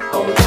Oh.